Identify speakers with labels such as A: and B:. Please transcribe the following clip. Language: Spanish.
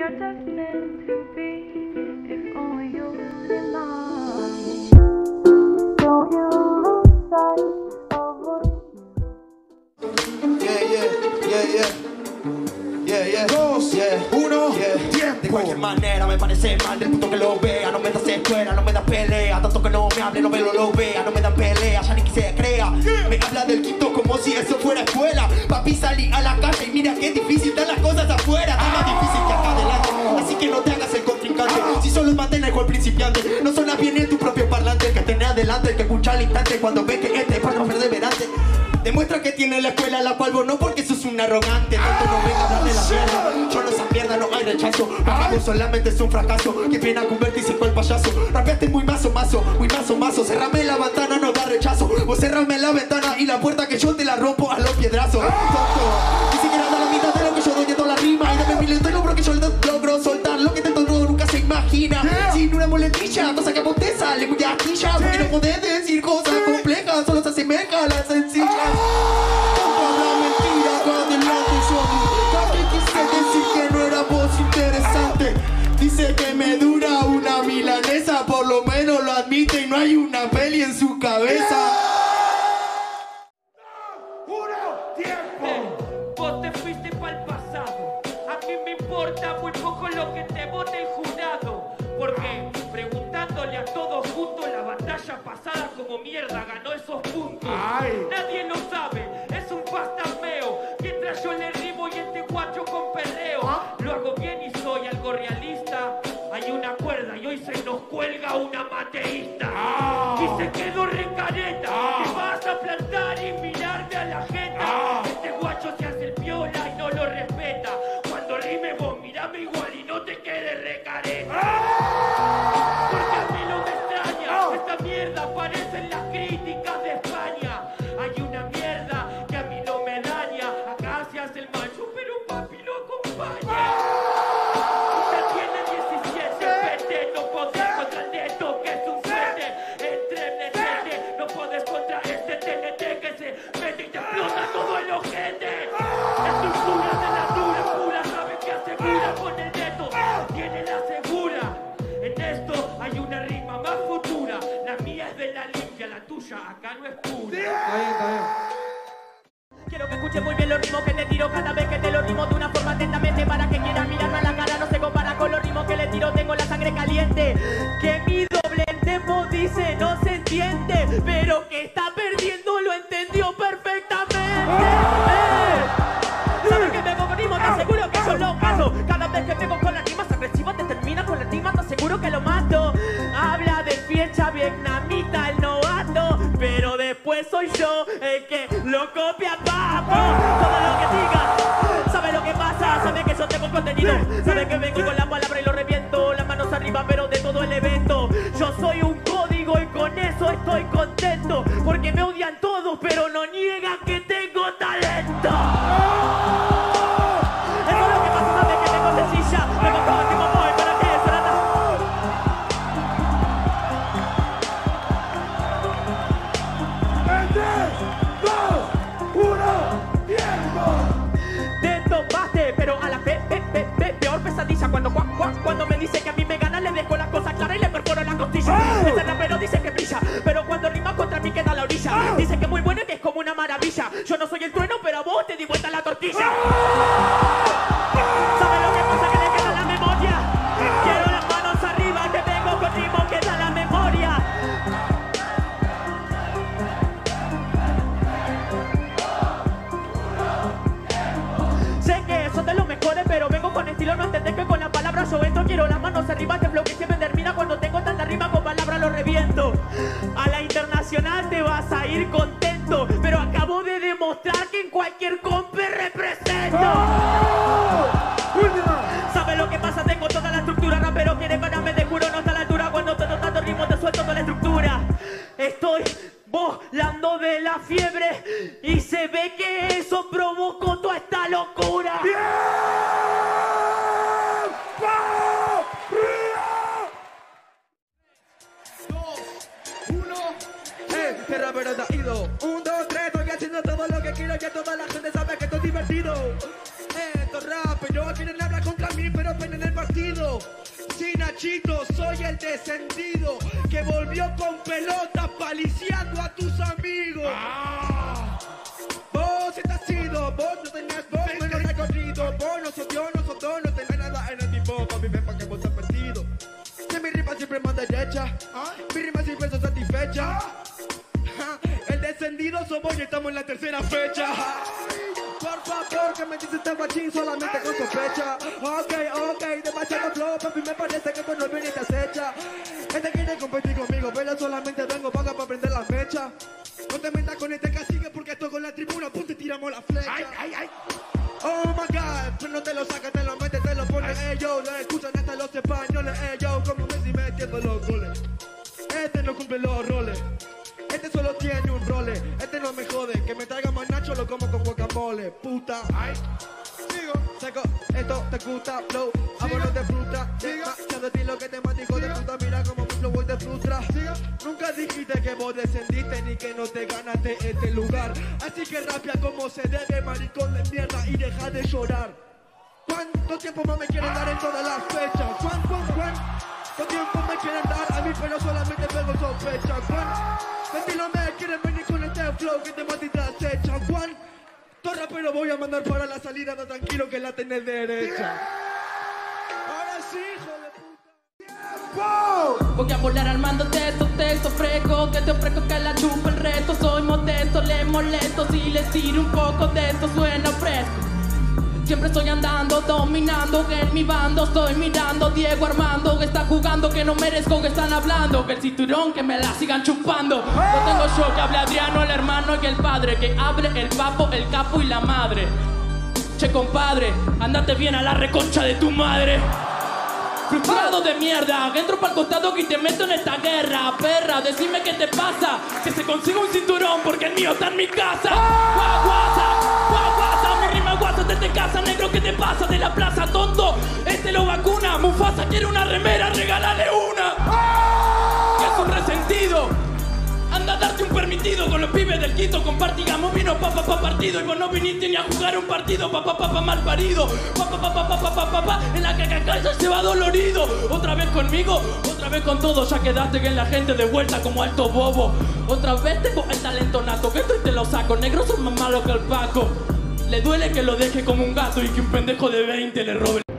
A: We are destined to be if only you would mind. Don't you lose sight of what
B: Yeah, yeah, yeah, yeah. Yeah, yeah.
C: Dos,
B: yeah.
C: uno,
B: yeah.
C: tiempo.
B: De cualquier manera me parece mal del puto que lo vea. No me das escuela, no me das pelea. Tanto que no me hable, no me lo, lo vea. No me dan pelea, ya ni que se crea. Me habla del quinto como si eso fuera escuela. Papi, salí a la calle y mira qué difícil están las cosas no suena bien en tu propio parlante. Que tiene adelante, el que escucha al instante. Cuando ve que este no perseverante. Demuestra que tiene la escuela la cual vos no porque sos un arrogante. Tanto no venga a la mierda. Yo no esa mierda, no hay rechazo. Vos solamente es un fracaso. Que pena convertirse en el payaso. Rapeaste muy mazo, mazo, muy mazo, mazo. Cerrame la ventana, no da rechazo. Vos cerrame la ventana y la puerta que yo te la rompo a los piedrazos. Tonto, ni siquiera da la mitad de lo que yo doy en toda la rima. Y dame mi lento y que yo logro soltar. Lo que te todo nunca se imagina muletilla, cosa que a vos te sale muy aquilla Porque no podés decir cosas complejas Solo se asemeja a las sencillas Poco habla mentira acá adelante yo Casi quise decir que no era voz interesante. Dice que me dura una milanesa Por lo menos lo admite y no hay una peli en su cabeza.
C: Uno, tiempo.
D: Vos te fuiste pa'l pasado. A mí me importa muy poco lo que te vote como mierda ganó esos puntos.
C: Ay.
D: Nadie lo sabe, que te tiro cada vez que te lo rimo de una forma atentamente para que quieras mirarme a la cara. No se compara con los ritmos que le tiro, tengo la sangre caliente. Que mi doble tempo dice no se entiende, pero que está perdiendo lo entendió perfectamente. Eh. ¿Sabes que vengo con ritmo? Te aseguro que yo lo paso. Soy yo el que lo copia papo. Todo lo que diga, sabe lo que pasa, sabe que yo tengo contenido, sabe que vengo con la palabra y lo reviento, las manos arriba, pero de todo el evento. Yo soy un código y con eso estoy contento, porque me odian todos, pero no niegan que
E: Nachito, soy el descendido que volvió con pelota paliciando a tus amigos. Vos estás sido, vos no tenés vos menos recorrido, vos no sos Dios, no sos don, no tenés nada en el tipo, papi, ven pa' que vos estás perdido. Que mi rima siempre más derecha, mi rima siempre sos satisfecha. Ja, El descendido somos y estamos en la tercera fecha. Por favor, que me dices este guachín solamente con sospecha. Ok, ok, demasiado flow, papi, me parece que vos no vienes y te acecha. Este quiere competir conmigo, pero solamente vengo paga para prender la fecha. No te metas con este cacique porque estoy con la tribuna, ponte tiramos la flecha.
C: Ay, ay, ay.
E: Oh my god, pero no te lo sacas, te lo metes, te lo pones, eh yo, lo escuchan hasta los españoles, eh yo, como Messi metiendo los goles. Este no cumple los roles, este solo tiene un role, guacamole, puta.
C: Ay. Sigo.
E: Seco, esto te gusta, flow, a vos no te frustra, demasiado estilo que te mata, hijo de puta, mira como mi flow te frustra. Nunca dijiste que vos descendiste ni que no te ganaste este lugar, así que rapia como se debe, maricón de mierda, y deja de llorar. ¿Cuánto tiempo más me quieren dar en todas las fechas? ¿Cuán, cuán, cuánto tiempo me quieren dar a mí, pero solamente pego sospecha? ¿Cuánto estilo me quieren venir con este flow que te mata y te ¿Cuánto rapero voy a mandar para la salida? No tranquilo que la tenés derecha. Ahora sí, hijo de puta.
F: Voy a volar armando textos, textos frescos Que te ofrezco que la chupa el resto Soy modesto, le molesto Si les tiro un poco de esto suena fresco Siempre estoy andando, dominando Que en mi bando estoy mirando. Diego Armando que está jugando Que no merezco que están hablando. Que el cinturón que me la sigan chupando. No tengo yo que hable Adriano, el hermano y el padre. Que hable el papo, el capo y la madre. Che compadre, andate bien a la reconcha de tu madre. Frustrado de mierda, que entro para el costado que te meto en esta guerra, perra, decime qué te pasa, que se consiga un cinturón porque el mío está en mi casa. Guasa desde casa, negro, ¿qué te pasa de la plaza, tonto? Este lo vacuna, Mufasa quiere una remera, regálale una. Que es un resentido. Anda a darte un permitido con los pibes del Quito Compartigamos vino papá pa, partido. Y vos no viniste ni a jugar un partido Papá papá pa, mal parido. Papá papá papá papá papá En la cacacaya se va dolorido. Otra vez conmigo, otra vez con todo. Ya quedaste en la gente de vuelta como alto bobo. Otra vez tengo el talento nato Que esto y te lo saco. Negro son más malo que el Paco Le duele que lo deje como un gato Y que un pendejo de 20 le robe